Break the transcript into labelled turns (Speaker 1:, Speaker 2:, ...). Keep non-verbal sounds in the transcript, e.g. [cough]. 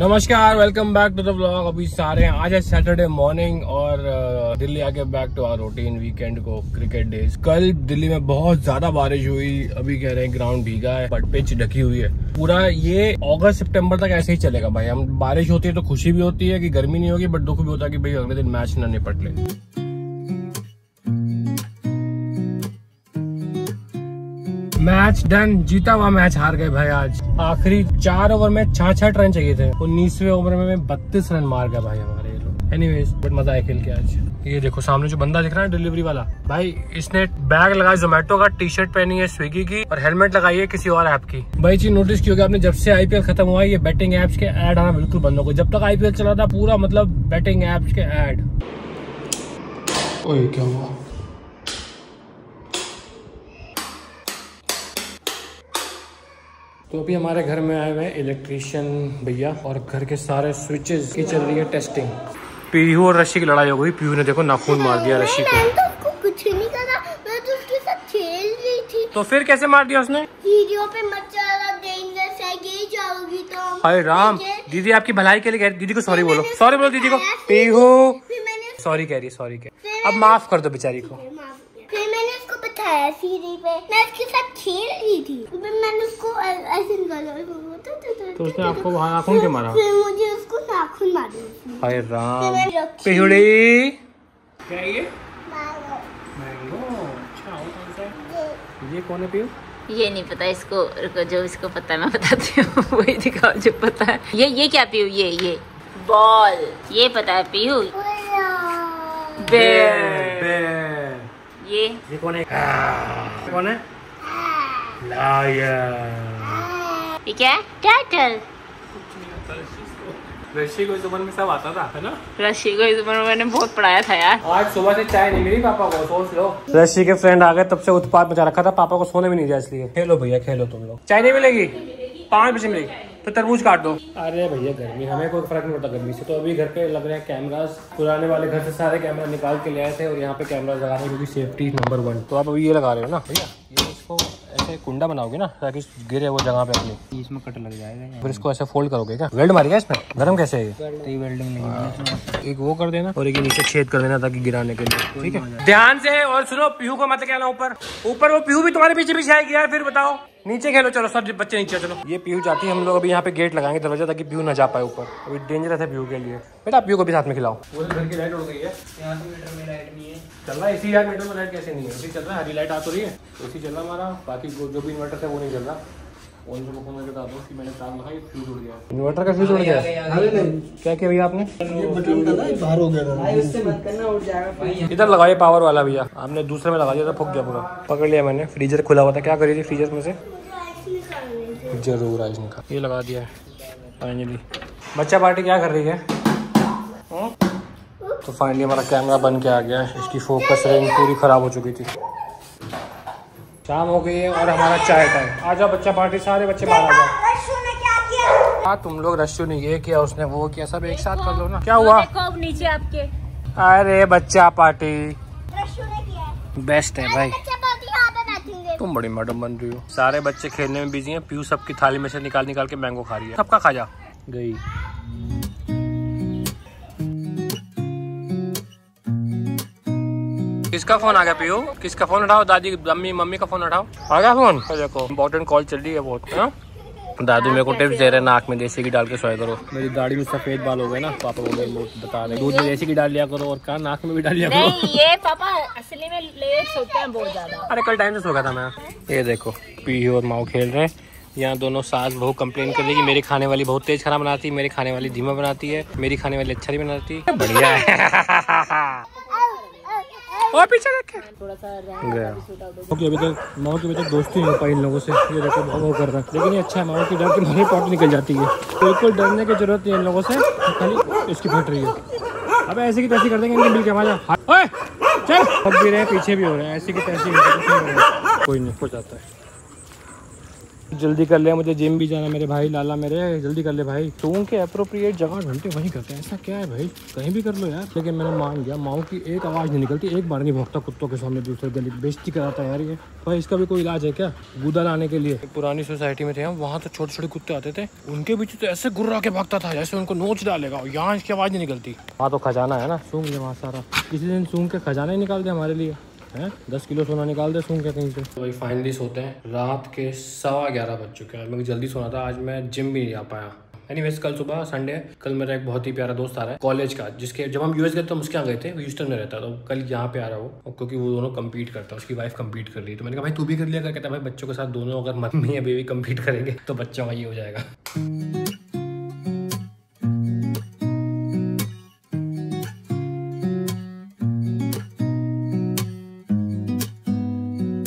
Speaker 1: नमस्कार welcome back to the blog अभी सारे हैं। आज है सैटरडे मॉर्निंग और दिल्ली आके back to our routine weekend को क्रिकेट डेज़ कल दिल्ली में बहुत ज़्यादा बारिश हुई। अभी कह रहे हैं ग्राउंड भीगा है बट पिच ढकी हुई है। पूरा ये अगस्त सितंबर तक ऐसे ही चलेगा भाई। हम बारिश होती है तो खुशी भी होती है कि गर्मी नहीं होगी बट दुख भी होता है कि भाई अगले दिन मैच न निपट ले। मैच डन, जीता हुआ मैच, हार गए भाई आज। आखिरी चार ओवर में छह रन चाहिए थे। उन्नीसवे ओवर में बत्तीस रन मार गया भाई हमारे ये लोग। एनीवेज बट मज़ा आया खेल के आज। ये देखो, सामने जो बंदा दिख रहा है डिलीवरी वाला, भाई, इसने बैग लगाया जोमेटो का टी शर्ट पहनी है स्विगी की, और हेलमेट लगाई है किसी और ऐप की। भाई, चीज़ नोटिस की होगी आपने, जब से आईपीएल खत्म हुआ, ये बैटिंग एप्स के ऐड आना बिल्कुल बंद हो गए। जब तक आईपीएल चला था, पूरा मतलब बैटिंग एप्स के ओए, क्या हुआ? तो अभी हमारे घर में आए हुए हैं इलेक्ट्रिशियन भैया और घर के सारे स्विचेस की चल रही है टेस्टिंग पीहू और रशी की लड़ाई हो गई। पीहू ने देखो नाखून मार दिया रशी को।
Speaker 2: तो कुछ नहीं करा। मैं तो उसके साथ खेल रही थी।
Speaker 1: तो फिर कैसे मार दिया उसने?
Speaker 2: वीडियो पे मत चला डेंजरस है गिर जाओगी तो
Speaker 1: हाय राम दीदी आपकी भलाई के लिए कह रही दीदी को सॉरी बोलो। सॉरी बोलो दीदी को। पीहू। सॉरी कह रही सॉरी कह अब माफ़ कर दो बेचारी को।
Speaker 2: फिर मैंने उसको बताया सीढ़ी पे। मैं उसके साथ खेल रही थी फिर मैंने उसको ऐ- ऐसे निकाला
Speaker 1: तो उसने आपको वहाँ नाखून क्यों मारा।
Speaker 2: फिर मुझे उसको नाखून मारे
Speaker 1: हाय राम।
Speaker 2: मैंने
Speaker 1: क्या है ये? मैंगो। अच्छा और कौन सा है? ये। कौन है पीहू
Speaker 3: ये नहीं पता इसको रुको जो इसको पता है मैं बताती हूँ [laughs] वही दिखाओ जो पता है। ये ये क्या पीहू ये ये। बॉल। ये पता है बेर
Speaker 1: बेर
Speaker 3: ये।
Speaker 1: ये कौन है? कौन है? लायर
Speaker 3: ये क्या है? टर्टल
Speaker 1: ऋषि को इस उम्र में सब आता था है ना?
Speaker 3: रशी को इस उम्र में मैंने बहुत पढ़ाया था यार।
Speaker 1: आज सुबह से चाय नहीं मिली पापा को सोच लो। ऋषि के फ्रेंड आ गए तब से उत्पाद मचा रखा था पापा को सोने भी नहीं दिया इसलिए। खेलो भैया खेलो तुम लोग। चाय नहीं मिलेगी? पाँच बजे मिलेगी तो तरबूज काट दो। अरे भैया गर्मी हमें कोई फ़र्क नहीं पड़ता गर्मी से। तो अभी घर पे लग रहे हैं कैमराज पुराने वाले घर से सारे कैमरा निकाल के ले आए थे और यहाँ पे कैमरा लगा रहे हैं क्योंकि सेफ्टी नंबर वन तो आप अभी ये लगा रहे हो ना भैया? ऐसे कुंडा बनाओगे ना ताकि गिरे वो जगह पे अपनी।
Speaker 4: इसमें कट लग जाएगा
Speaker 1: फिर इसको ऐसे फोल्ड करोगे क्या? वेल्ड मारेगा इसमें? गर्म कैसे है
Speaker 4: तो वेल्डिंग नहीं
Speaker 1: एक वो कर देना और एक नीचे छेद कर देना ताकि गिराने के लिए ठीक है? ध्यान से और सुनो पीहू को मत कहना ऊपर। ऊपर वो पीहू भी तुम्हारे पीछे पीछे आएगी यार फिर बताओ। नीचे खेलो चलो सब बच्चे नीचे चलो। ये पीहू जाती है हम लोग अभी यहाँ पे गेट लगाएँगे दरवाज़ा ताकि पीहू ना जा पाए ऊपर। अभी डेंजरस है पीहू के लिए। बेटा पीहू को भी साथ में खिलाओ। वो घर की लाइट उड़ गई है। चल रहा है इसी यार मीटर में लाइट कैसे नहीं है? इसी चल रहा है हरी लाइट आ तो रही है। इसी चल रहा हमारा बाकी जो भी इन्वर्टर है वो नहीं चल रहा। और जो फ़ोन करके बता दो कि मैंने तार लगाई फ्यूज उड़ गया। इन्वर्टर का फ्यूज उड़ गया? क्या किया भैया आपने? इधर लगाइए पावर वाला भैया। आपने दूसरे में लगा दिया था फूक गया पूरा। पकड़ लिया मैंने फ्रीजर खुला हुआ था। क्या करी थी फ्रीजर में से? ज़रूर आज निकाल। ये लगा दिया है फाइनली बच्चा पार्टी क्या कर रही है? हम्म? तो फाइनली हमारा कैमरा बन के आ गया है। इसकी फोकस रेंज पूरी खराब हो चुकी थी। शाम हो गई है और हमारा चाय टाइम आ जाओ बच्चा पार्टी सारे बच्चे बाहर आ जाओ.
Speaker 2: रश्मि ने क्या किया?
Speaker 1: हाँ तुम लोग रश्यू ने ये किया उसने वो किया सब एक साथ कर लो ना. क्या हुआ?
Speaker 3: नीचे आपके.
Speaker 1: अरे बच्चा पार्टी
Speaker 2: रश्मि ने किया
Speaker 1: बेस्ट है भाई. तुम बड़ी मैडम बन रही हो. सारे बच्चे खेलने में बिज़ी हैं पीयू सबकी थाली में से निकाल निकाल के मैंगो खा रही है. सबका खा जा. गई. किसका फ़ोन आ गया पीयू? किसका फ़ोन उठाओ? दादी मम्मी मम्मी का फ़ोन उठाओ। आ गया फ़ोन? तो देखो इम्पोर्टेंट कॉल चल रही है बहुत हाँ? दादू मेरे को टिप्स दे रहे हैं नाक में देसी घी डाल के सोया करो। मेरी दाढ़ी में सफ़ेद बाल हो गए ना पापा बोले वो बता रहे दूध में देसी घी डाल लिया करो और कहा नाक में भी डाल लिया करो।
Speaker 3: नहीं ये पापा असली में लेट सोते हैं बहुत ज़्यादा।
Speaker 1: अरे कल टाइम से सो गया था मैं। ये देखो पीहू और माओ खेल रहे हैं। यहाँ दोनों सास बहू कंप्लेन कर रही कि मेरी खाने वाली बहुत तेज खाना बनाती है मेरी खाने वाली धीमा बनाती है मेरी खाने वाली अच्छा नहीं बनाती। है बढ़िया है। [laughs] और पीछे रखे
Speaker 3: थोड़ा सा
Speaker 1: गया। ओके अभी तक माओ की अभी तक दोस्ती नहीं हो पाई इन लोगों से। ये देखो बहुत कर रहा है। लेकिन ये अच्छा है माओ की डर की मारे पॉट निकल जाती है। बिल्कुल डरने की ज़रूरत नहीं है इन लोगों से। खाली इसकी फट रही है। अब ऐसे की तैसी कर देंगे इनके मिल के ओए चल। अब भी रहे पीछे भी हो रहे हैं। ऐसे की तैसी। कोई नहीं हो जाता है। जल्दी कर ले, मुझे जिम भी जाना मेरे भाई, लाला मेरे, जल्दी कर ले भाई। सूंग के अप्रोप्रिएट जगह ढूंढते वहीं करते हैं। ऐसा क्या है भाई? कहीं भी कर लो यार। लेकिन मैंने मान गया माओ की एक आवाज़ नहीं निकलती, एक बार नहीं भोगता कुत्तों के सामने, दूसरे गली बेइज्जती कराता है यार ये। भाई, इसका भी कोई इलाज है क्या? गुदा लाने के लिए। पुरानी सोसाइटी में थे हम, वहाँ तो छोटे छोटे कुत्ते आते थे। उनके बीच तो ऐसे गुर्रा के भागता था, जैसे उनको नोच डालेगा यहाँ इसकी आवाज़ नहीं निकलती। वहाँ तो खजाना है ना, सूंघ ले वहाँ सारा। किसी दिन सूंघ के खजाना ही निकाल दे हमारे लिए। हैं? दस किलो सोना निकाल दे, सूंघ के कहीं से। तो भाई फाइनली सोते हैं। रात के सवा ग्यारह बज चुके हैं। मैं जल्दी सोना था। आज मैं जिम भी नहीं आ पाया। एनीवेज कल सुबह संडे कल मेरा एक बहुत ही प्यारा दोस्त आ रहा है कॉलेज का। जिसके, जब हम यूएस गए तो हम उसके यहाँ गए थे। वो ह्यूस्टन में रहता तो कल यहाँ पे आ रहा हो क्योंकि वो दोनों कम्पीट करता है। उसकी वाइफ कम्पीट कर रही है। तो मैंने कहा, भाई, तू भी कर लिया कर। कहता है, भाई, बच्चों के साथ दोनों अगर मम्मी या बेबी कम्पीट करेंगे तो बच्चों ये हो जाएगा।